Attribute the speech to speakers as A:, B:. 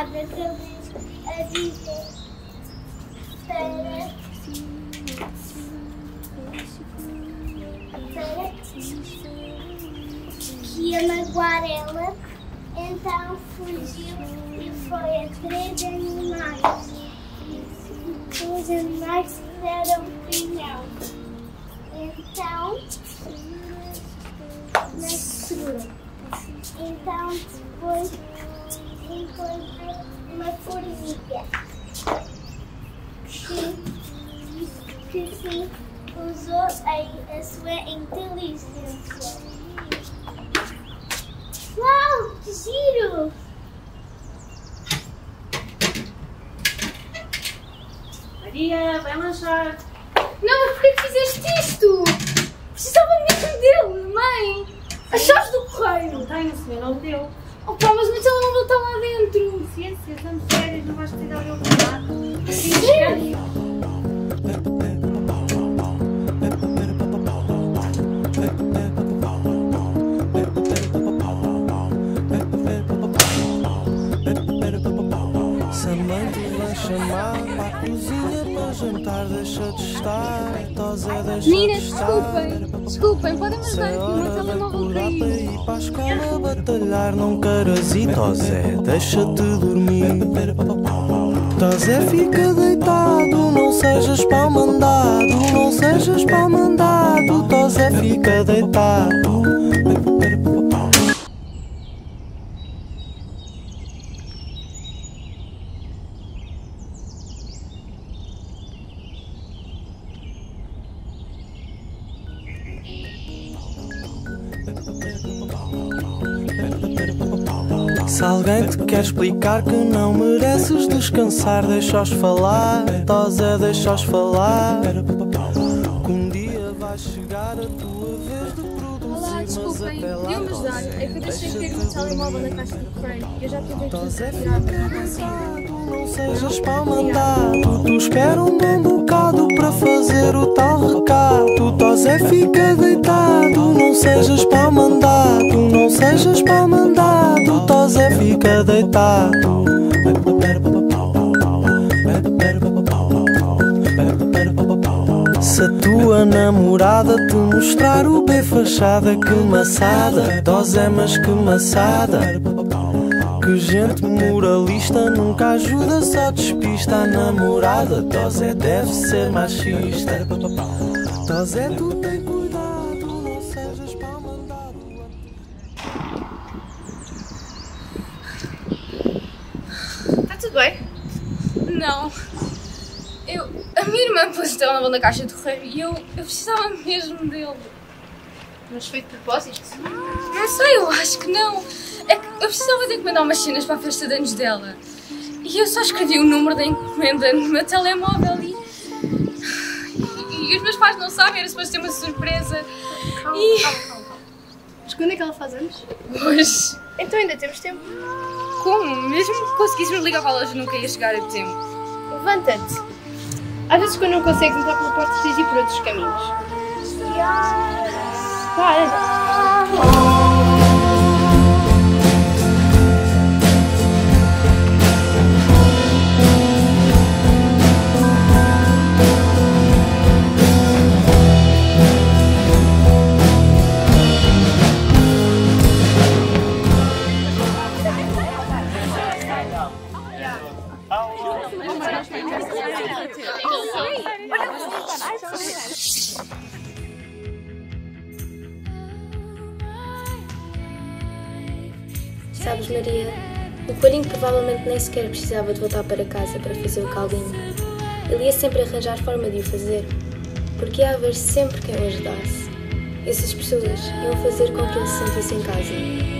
A: ouviu uma cabra cabrito a dizer para, para que ia magoar ela, então fugiu e foi a três animais. Os animais deram opinião. Então, na segura. Então, depois encontrou uma formiga que, que sim usou a, a sua inteligência. Uau, que giro!
B: Maria, vai lanchar.
C: Não, mas porquê que fizeste isto? Precisava mesmo dele, mãe! As chaves do correio!
B: Não tenho, o senhor não me deu.
C: Oh pá, mas o meu
B: para
D: a cozinha para jantar, deixa de estar. Tosé, deixa
C: Meninas,
D: de estar.
C: desculpem! Desculpem, podem-me ajudar aqui, o meu telemóvel caiu!
D: ir para a escola batalhar, não queiras ir, Tosé, deixa-te dormir. Tosé, fica deitado, não sejas pau mandado, não sejas pau mandado. Tosé, fica deitado. Se alguém te quer explicar que não mereces descansar, deixa-os falar, Tosé, deixa-os falar. Que um dia vai chegar a tua vez de
C: desculpem,
D: até lá,
C: podiam-me ajudar? É que eu deixei cair o meu telemóvel na caixa do correio. Eu já
D: fica
C: tirar, mas não
D: sejas pau mandado. Tu espera um bom bocado para fazer o tal recado. Tosé, fica deitado, não sejas pau mandado, não sejas pau mandado. Tosé, fica deitado. Tua namorada te mostrar o B fachada, que maçada, Tosé, mas que maçada. Que gente moralista nunca ajuda, só despista a namorada. Tosé deve ser machista. Tosé, tu tem cuidado, não sejas pau mandado.
C: Está tudo bem? Não. Eu. A minha irmã pôs o telemóvel na caixa do correio e eu, eu precisava mesmo dele.
E: Mas foi de propósito?
C: Não sei, eu acho que não. É que eu precisava de encomendar umas cenas para a festa de anos dela. E eu só escrevi o número da encomenda no meu telemóvel e. E, os meus pais não sabem, era suposto ter uma surpresa. E.
E: Mas quando é que ela faz anos?
C: Hoje.
E: Então ainda temos tempo.
C: Como? Mesmo que conseguíssemos ligar para a loja, nunca ia chegar a tempo.
E: Levanta-te. Às vezes quando não consegues entrar pela porta, tens de ir por outros caminhos. Para.
F: Sabes, Maria, o coelhinho provavelmente nem sequer precisava de voltar para casa para fazer o caldinho. Ele ia sempre arranjar forma de o fazer, porque ia haver sempre quem o ajudasse. Essas pessoas iam fazer com que ele se sentisse em casa.